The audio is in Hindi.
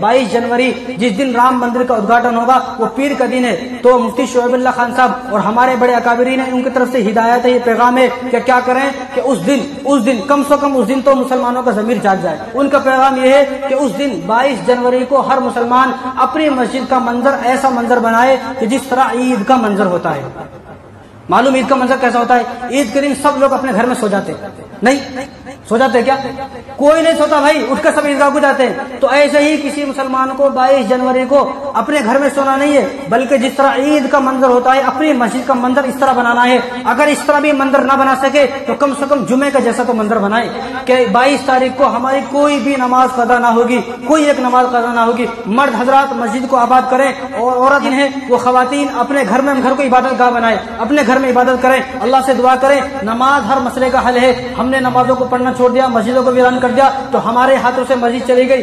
बाईस जनवरी जिस दिन राम मंदिर का उद्घाटन होगा, वो पीर का दिन है। तो मुफ्ती शोएबुल्ला खान साहब और हमारे बड़े अकाबरीन है, उनकी तरफ़ से हिदायत है, ये पैगाम है कि क्या करें कि उस दिन उस दिन, कम से कम उस दिन तो मुसलमानों का जमीर जाग जाए। उनका पैगाम यह है कि उस दिन 22 जनवरी को हर मुसलमान अपनी मस्जिद का मंजर, ऐसा मंजर बनाए कि जिस तरह ईद का मंजर होता है। मालूम ईद का मंजर कैसा होता है? ईद के दिन सब लोग अपने घर में सो जाते नहीं? सो जाते क्या? कोई नहीं सोता भाई, उठकर सब ईदगाह को जाते हैं। तो ऐसे ही किसी मुसलमान को 22 जनवरी को अपने घर में सोना नहीं है, बल्कि जिस तरह ईद का मंजर होता है, अपनी मस्जिद का मंजर इस तरह बनाना है। अगर इस तरह भी मंजर ना बना सके तो कम से कम जुमे का जैसा तो मंजर बनाए। कि 22 तारीख को हमारी कोई भी नमाज़ कदा ना होगी, कोई एक नमाज़ कदा ना होगी। मर्द हजरात मस्जिद को आबाद करें, और औरत है वो खातन अपने घर में, घर को इबादत गाह बनाए, अपने घर में इबादत करें। अल्लाह से दुआ करें, नमाज़ हर मसले का हल है। हमने नमाजों को पढ़ना छोड़ दिया मस्जिदों को वीरान कर दिया तो हमारे हाथों से मस्जिद चली गई।